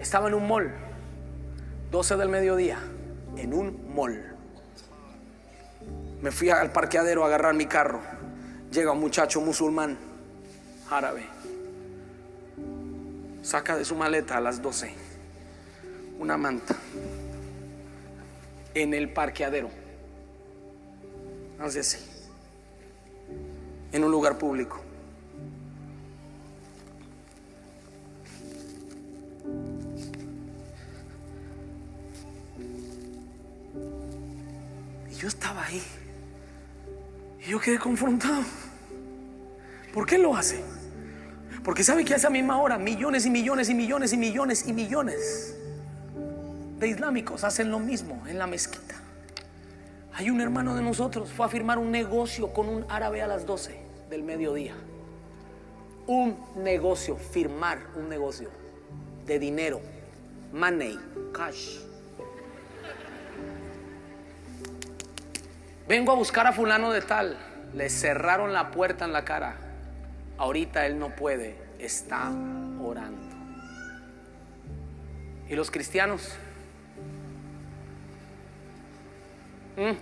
Estaba en un mall, 12 del mediodía, en un mall. Me fui al parqueadero a agarrar mi carro. Llega un muchacho musulmán, árabe. Saca de su maleta a las 12 una manta en el parqueadero. Hace así. En un lugar público. Yo estaba ahí. Y yo quedé confrontado. ¿Por qué lo hace? Porque sabe que a esa misma hora millones y millones y millones y millones y millones de islámicos hacen lo mismo en la mezquita. Hay un hermano de nosotros, fue a firmar un negocio con un árabe a las 12 del mediodía. Un negocio, firmar un negocio de dinero, money, cash. Vengo a buscar a fulano de tal. Le cerraron la puerta en la cara. Ahorita él no puede, está orando. ¿Y los cristianos? ¿Mm?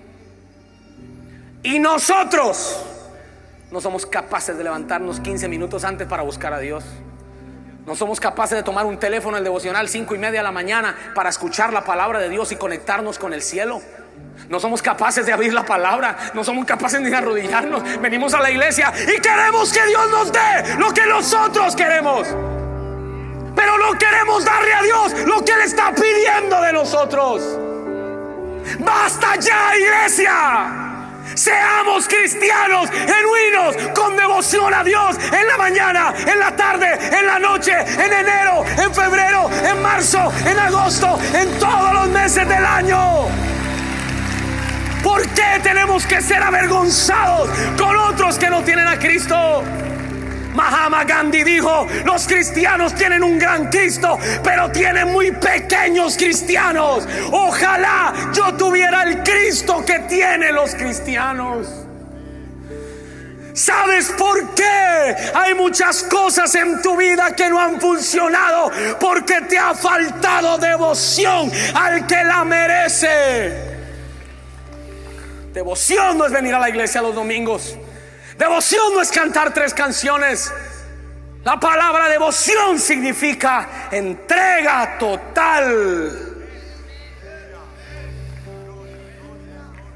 Y nosotros no somos capaces de levantarnos 15 minutos antes para buscar a Dios. No somos capaces de tomar un teléfono, el devocional, cinco y media de la mañana, para escuchar la palabra de Dios y conectarnos con el cielo. No somos capaces de abrir la palabra, no somos capaces ni de arrodillarnos. Venimos a la iglesia y queremos que Dios nos dé lo que nosotros queremos. Pero no queremos darle a Dios lo que Él está pidiendo de nosotros. Basta ya, iglesia. Seamos cristianos genuinos con devoción a Dios en la mañana, en la tarde, en la noche, en enero, en febrero, en marzo, en agosto, en todos los meses del año. ¿Por qué tenemos que ser avergonzados con otros que no tienen a Cristo? Mahama Gandhi dijo, los cristianos tienen un gran Cristo, pero tienen muy pequeños cristianos. Ojalá yo tuviera el Cristo que tienen los cristianos. ¿Sabes por qué hay muchas cosas en tu vida que no han funcionado? Porque te ha faltado devoción al que la merece. Devoción no es venir a la iglesia los domingos. Devoción no es cantar tres canciones. La palabra devoción significa entrega total.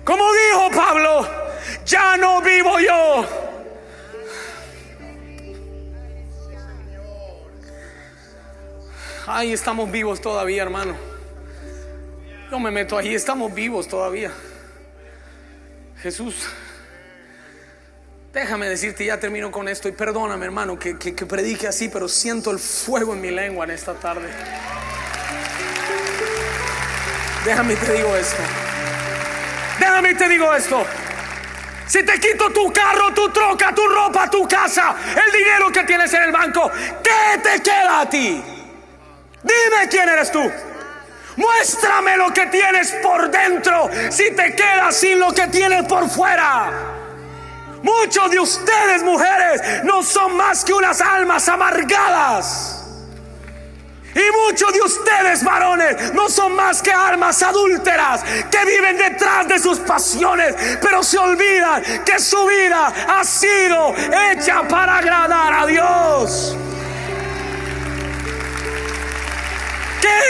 Como dijo Pablo, ya no vivo yo. Ahí estamos vivos todavía, hermano. Yo me meto ahí, estamos vivos todavía. Jesús Déjame decirte, ya termino con esto y perdóname hermano que, que, predique así, pero siento el fuego en mi lengua en esta tarde. Déjame te digo esto. Déjame te digo esto. Si te quito tu carro, tu troca, tu ropa, tu casa, el dinero que tienes en el banco, ¿qué te queda a ti? Dime quién eres tú. Muéstrame lo que tienes por dentro si te quedas sin lo que tienes por fuera. Muchos de ustedes, mujeres, no son más que unas almas amargadas. Y muchos de ustedes, varones, no son más que almas adúlteras que viven detrás de sus pasiones, pero se olvidan que su vida ha sido hecha para agradar a Dios.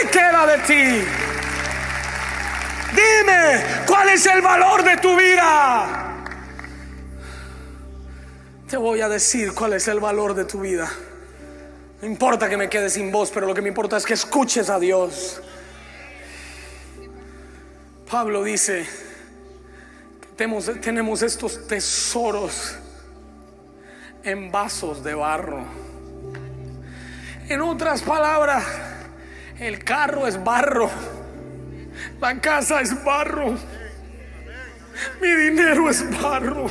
¿Qué queda de ti? Dime, ¿cuál es el valor de tu vida? Te voy a decir cuál es el valor de tu vida. No importa que me quede sin voz, pero lo que me importa es que escuches a Dios. Pablo dice, tenemos estos tesoros en vasos de barro. En otras palabras, el carro es barro, la casa es barro, mi dinero es barro.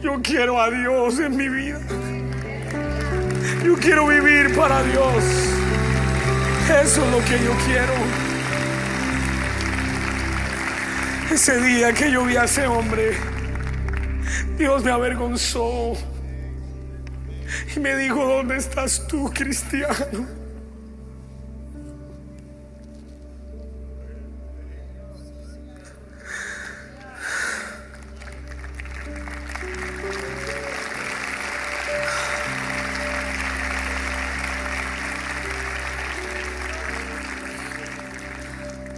Yo quiero a Dios en mi vida. Yo quiero vivir para Dios. Eso es lo que yo quiero. Ese día que yo vi a ese hombre, Dios me avergonzó y me dijo, ¿dónde estás tú, cristiano?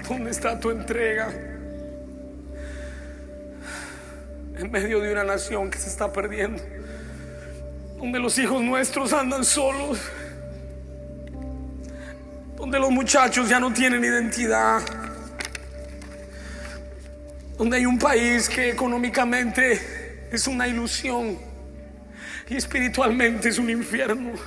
¿Dónde está tu entrega? En medio de una nación que se está perdiendo, donde los hijos nuestros andan solos, donde los muchachos ya no tienen identidad, donde hay un país que económicamente es una ilusión y espiritualmente es un infierno.